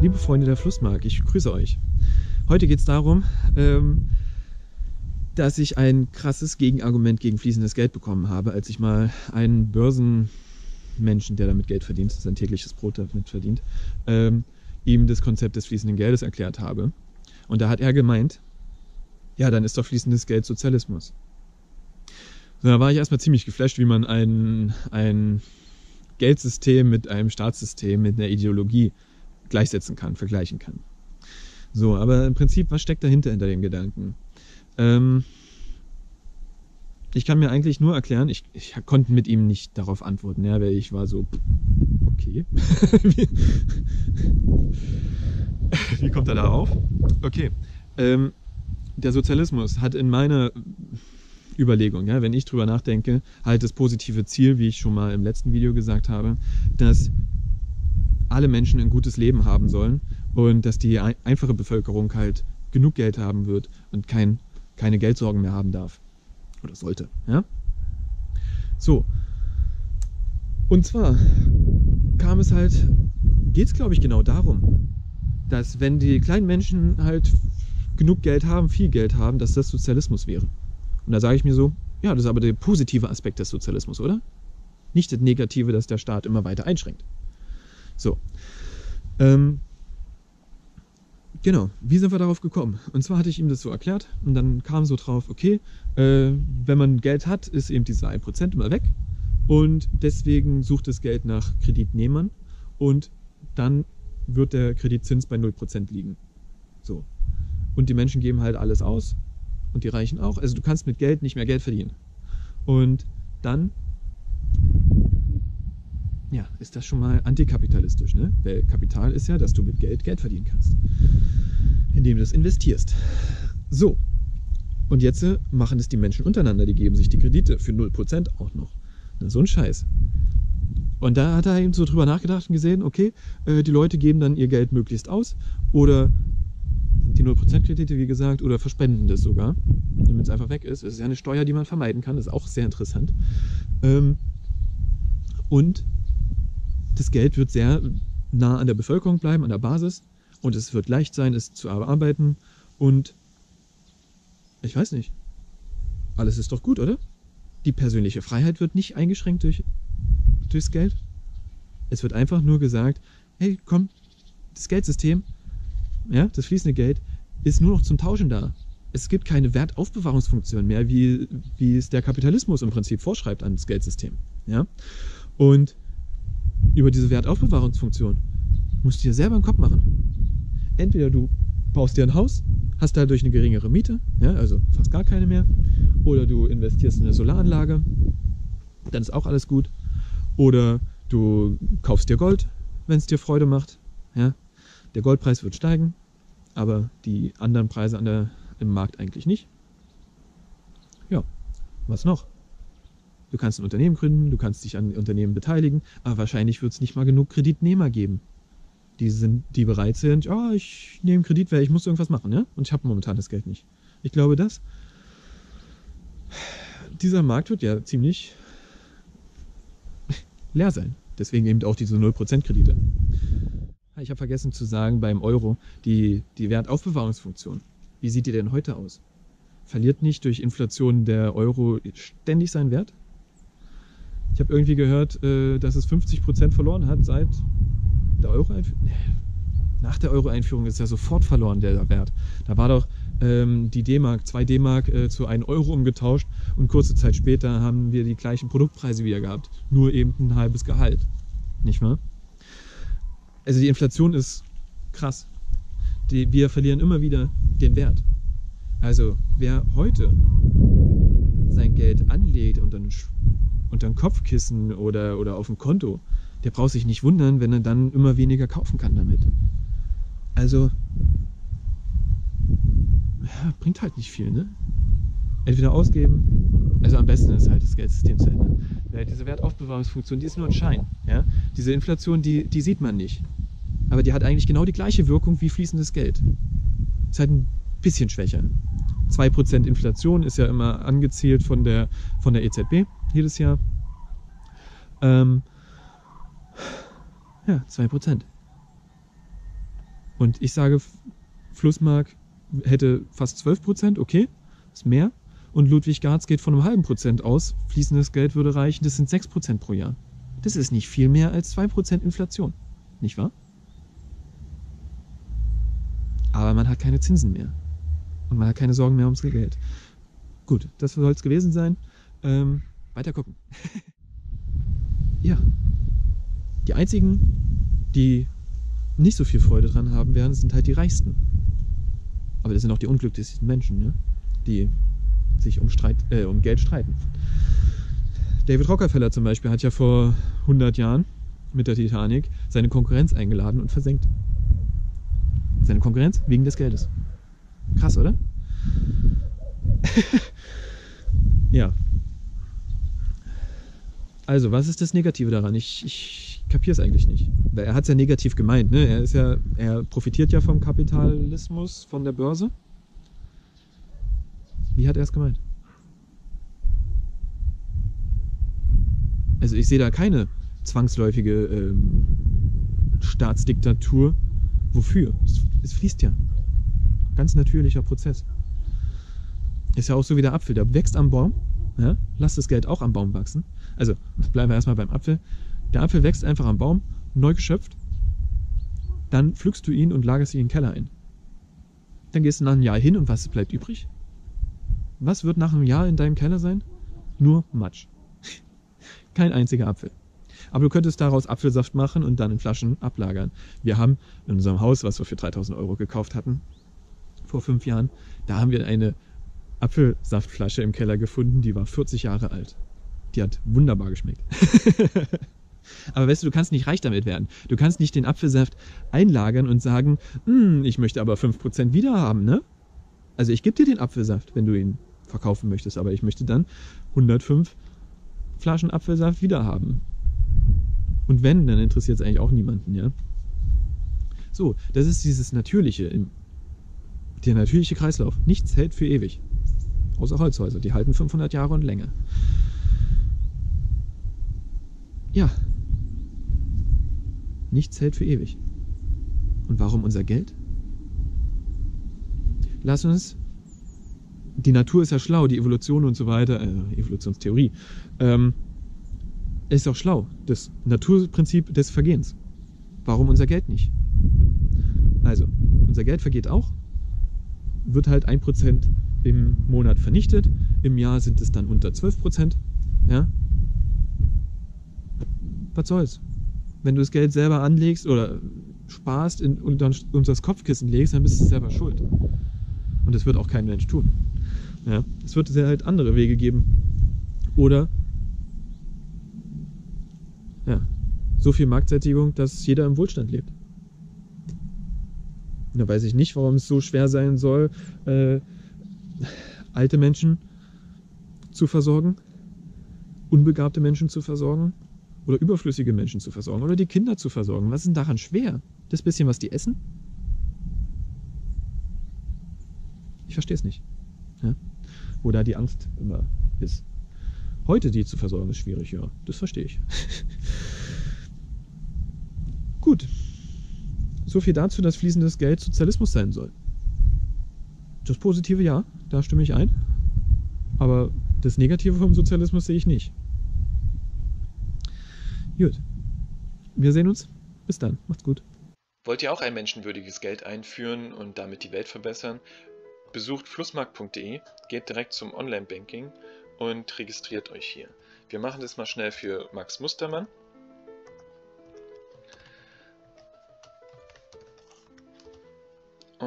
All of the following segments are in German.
liebe Freunde der Flussmark, ich grüße euch. Heute geht es darum, ähm, dass ich ein krasses Gegenargument gegen fließendes Geld bekommen habe, als ich mal einen Börsenmenschen, der damit Geld verdient, sein tägliches Brot damit verdient, ähm, ihm das Konzept des fließenden Geldes erklärt habe. Und da hat er gemeint, ja, dann ist doch fließendes Geld Sozialismus. So, da war ich erstmal ziemlich geflasht, wie man ein, ein Geldsystem mit einem Staatssystem, mit einer Ideologie gleichsetzen kann, vergleichen kann. So, aber im Prinzip, was steckt dahinter hinter dem Gedanken? Ähm, ich kann mir eigentlich nur erklären, ich, ich konnte mit ihm nicht darauf antworten, ja, weil ich war so, okay. wie, wie, kommt er darauf? Okay. Ähm, der Sozialismus hat in meiner Überlegung, ja, wenn ich drüber nachdenke, halt das positive Ziel, wie ich schon mal im letzten Video gesagt habe, dass alle Menschen ein gutes Leben haben sollen und dass die einfache Bevölkerung halt genug Geld haben wird und kein, keine Geldsorgen mehr haben darf. Oder sollte. Ja? So. Und zwar kam es halt, geht es glaube ich genau darum, dass wenn die kleinen Menschen halt genug Geld haben, viel Geld haben, dass das Sozialismus wäre. Und da sage ich mir so, ja, das ist aber der positive Aspekt des Sozialismus, oder? Nicht das Negative, dass der Staat immer weiter einschränkt. So. Ähm, genau, wie sind wir darauf gekommen? Und zwar hatte ich ihm das so erklärt und dann kam so drauf, okay, äh, wenn man Geld hat, ist eben dieser 1% immer weg und deswegen sucht das Geld nach Kreditnehmern und dann wird der Kreditzins bei 0% liegen. So. Und die Menschen geben halt alles aus und die Reichen auch. Also du kannst mit Geld nicht mehr Geld verdienen. Und dann ja, ist das schon mal antikapitalistisch, ne? Weil Kapital ist ja, dass du mit Geld Geld verdienen kannst, indem du es investierst. So, und jetzt äh, machen es die Menschen untereinander, die geben sich die Kredite für 0% auch noch. Na, so ein Scheiß. Und da hat er eben so drüber nachgedacht und gesehen, okay, äh, die Leute geben dann ihr Geld möglichst aus oder die 0% Kredite, wie gesagt, oder verspenden das sogar, damit es einfach weg ist. Es ist ja eine Steuer, die man vermeiden kann, das ist auch sehr interessant. Ähm, und das Geld wird sehr nah an der Bevölkerung bleiben, an der Basis. Und es wird leicht sein, es zu erarbeiten. Und ich weiß nicht. Alles ist doch gut, oder? Die persönliche Freiheit wird nicht eingeschränkt durch, durchs Geld. Es wird einfach nur gesagt, hey, komm, das Geldsystem, ja, das fließende Geld, ist nur noch zum Tauschen da. Es gibt keine Wertaufbewahrungsfunktion mehr, wie, wie es der Kapitalismus im Prinzip vorschreibt an das Geldsystem. Ja? Und über diese Wertaufbewahrungsfunktion musst du dir selber einen Kopf machen. Entweder du baust dir ein Haus, hast dadurch eine geringere Miete, ja, also fast gar keine mehr, oder du investierst in eine Solaranlage, dann ist auch alles gut. Oder du kaufst dir Gold, wenn es dir Freude macht. Ja. Der Goldpreis wird steigen, aber die anderen Preise an der, im Markt eigentlich nicht. Ja, was noch? Du kannst ein Unternehmen gründen, du kannst dich an Unternehmen beteiligen, aber wahrscheinlich wird es nicht mal genug Kreditnehmer geben, die, sind, die bereit sind, oh, ich nehme Kredit, weil ich muss irgendwas machen, ja? Und ich habe momentan das Geld nicht. Ich glaube, dass dieser Markt wird ja ziemlich leer sein. Deswegen eben auch diese 0% Kredite. Ich habe vergessen zu sagen beim Euro die, die Wertaufbewahrungsfunktion. Wie sieht die denn heute aus? Verliert nicht durch Inflation der Euro ständig seinen Wert? Ich habe irgendwie gehört, äh, dass es 50 Prozent verloren hat seit der Euro-Einführung. Nee. Nach der Euro-Einführung ist ja sofort verloren der Wert. Da war doch ähm, die D-Mark, 2 D-Mark äh, zu 1 Euro umgetauscht und kurze Zeit später haben wir die gleichen Produktpreise wieder gehabt. Nur eben ein halbes Gehalt. Nicht wahr? Also die Inflation ist krass. Die, wir verlieren immer wieder den Wert. Also wer heute sein Geld anlegt und dann unter ein Kopfkissen oder, oder auf dem Konto, der braucht sich nicht wundern, wenn er dann immer weniger kaufen kann damit. Also, ja, bringt halt nicht viel, ne? Entweder ausgeben, also am besten ist halt das Geldsystem zu ändern. Ja, diese Wertaufbewahrungsfunktion, die ist nur ein Schein. Ja? Diese Inflation, die, die sieht man nicht. Aber die hat eigentlich genau die gleiche Wirkung wie fließendes Geld. Ist halt ein bisschen schwächer. 2% Inflation ist ja immer angezielt von der, von der EZB jedes Jahr. Ähm, ja, 2%. Und ich sage, Flussmark hätte fast 12 Prozent, okay, ist mehr. Und Ludwig Garz geht von einem halben Prozent aus, fließendes Geld würde reichen, das sind 6 Prozent pro Jahr. Das ist nicht viel mehr als 2 Prozent Inflation, nicht wahr? Aber man hat keine Zinsen mehr. Und man hat keine Sorgen mehr ums Geld. Gut, das soll es gewesen sein. Ähm, weiter gucken. ja. Die einzigen, die nicht so viel Freude dran haben werden, sind halt die Reichsten. Aber das sind auch die unglücklichsten Menschen, ne? die sich um, Streit, äh, um Geld streiten. David Rockefeller zum Beispiel hat ja vor 100 Jahren mit der Titanic seine Konkurrenz eingeladen und versenkt. Seine Konkurrenz wegen des Geldes. Krass, oder? ja. Also, was ist das Negative daran? Ich, ich kapiere es eigentlich nicht. Weil er hat es ja negativ gemeint. Ne? Er, ist ja, er profitiert ja vom Kapitalismus, von der Börse. Wie hat er es gemeint? Also ich sehe da keine zwangsläufige ähm, Staatsdiktatur. Wofür? Es, es fließt ja. Ganz natürlicher Prozess. Ist ja auch so wie der Apfel. Der wächst am Baum. Ja? Lass das Geld auch am Baum wachsen. Also bleiben wir erstmal beim Apfel. Der Apfel wächst einfach am Baum, neu geschöpft. Dann pflückst du ihn und lagerst ihn in den Keller ein. Dann gehst du nach einem Jahr hin und was bleibt übrig? Was wird nach einem Jahr in deinem Keller sein? Nur Matsch. Kein einziger Apfel. Aber du könntest daraus Apfelsaft machen und dann in Flaschen ablagern. Wir haben in unserem Haus, was wir für 3000 Euro gekauft hatten, vor fünf Jahren, da haben wir eine Apfelsaftflasche im Keller gefunden, die war 40 Jahre alt. Die hat wunderbar geschmeckt. Aber weißt du, du kannst nicht reich damit werden. Du kannst nicht den Apfelsaft einlagern und sagen, hm, ich möchte aber 5% wiederhaben, ne? Also ich gebe dir den Apfelsaft, wenn du ihn verkaufen möchtest, aber ich möchte dann 105 Flaschen Apfelsaft wieder haben. Und wenn, dann interessiert es eigentlich auch niemanden, ja. So, das ist dieses natürliche, der natürliche Kreislauf. Nichts hält für ewig. Außer Holzhäuser, die halten 500 Jahre und länger. Ja. Nichts hält für ewig. Und warum unser Geld? lass uns, die Natur ist ja schlau, die Evolution und so weiter, äh, Evolutionstheorie, ähm, ist auch schlau, das Naturprinzip des Vergehens. Warum unser Geld nicht? Also, unser Geld vergeht auch, wird halt 1% im Monat vernichtet, im Jahr sind es dann unter 12%. Ja? Was soll's? Wenn du das Geld selber anlegst oder sparst in, und dann unter das Kopfkissen legst, dann bist du selber schuld. Und das wird auch kein Mensch tun. Ja, es wird halt andere Wege geben. Oder ja, so viel Marktsättigung, dass jeder im Wohlstand lebt. Da weiß ich nicht, warum es so schwer sein soll, äh, alte Menschen zu versorgen, unbegabte Menschen zu versorgen oder überflüssige Menschen zu versorgen oder die Kinder zu versorgen. Was ist denn daran schwer? Das bisschen, was die essen? Ich verstehe es nicht. Ja? Wo da die Angst immer ist. Heute die zu versorgen ist schwierig, ja. Das verstehe ich. Gut. So viel dazu, dass fließendes Geld Sozialismus sein soll. Das Positive ja, da stimme ich ein. Aber das Negative vom Sozialismus sehe ich nicht. Gut. Wir sehen uns. Bis dann. Macht's gut. Wollt ihr auch ein menschenwürdiges Geld einführen und damit die Welt verbessern? Besucht flussmarkt.de, geht direkt zum Online-Banking und registriert euch hier. Wir machen das mal schnell für Max Mustermann.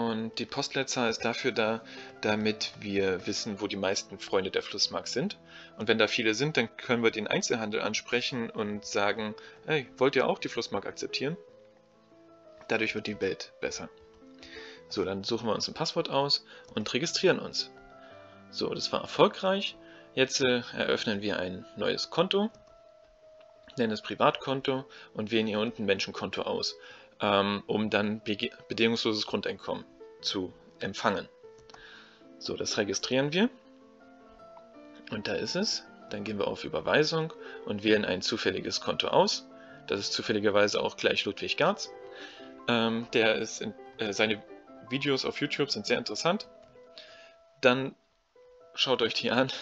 Und die Postleitzahl ist dafür da, damit wir wissen, wo die meisten Freunde der Flussmark sind. Und wenn da viele sind, dann können wir den Einzelhandel ansprechen und sagen, hey, wollt ihr auch die Flussmark akzeptieren? Dadurch wird die Welt besser. So, dann suchen wir uns ein Passwort aus und registrieren uns. So, das war erfolgreich. Jetzt äh, eröffnen wir ein neues Konto, nennen es Privatkonto und wählen hier unten Menschenkonto aus, ähm, um dann be bedingungsloses Grundeinkommen zu empfangen. So, das registrieren wir. Und da ist es. Dann gehen wir auf Überweisung und wählen ein zufälliges Konto aus. Das ist zufälligerweise auch gleich Ludwig Garz. Ähm, der ist in äh, seine Videos auf YouTube sind sehr interessant. Dann schaut euch die an.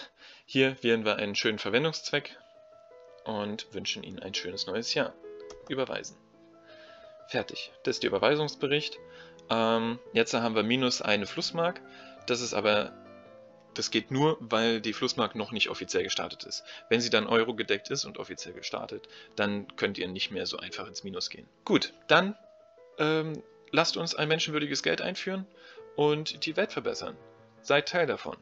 Hier wählen wir einen schönen Verwendungszweck und wünschen Ihnen ein schönes neues Jahr. Überweisen. Fertig. Das ist der Überweisungsbericht. Ähm, jetzt haben wir minus eine Flussmark. Das ist aber, das geht nur, weil die Flussmark noch nicht offiziell gestartet ist. Wenn sie dann Euro gedeckt ist und offiziell gestartet, dann könnt ihr nicht mehr so einfach ins Minus gehen. Gut, dann ähm, lasst uns ein menschenwürdiges Geld einführen und die Welt verbessern. Seid Teil davon.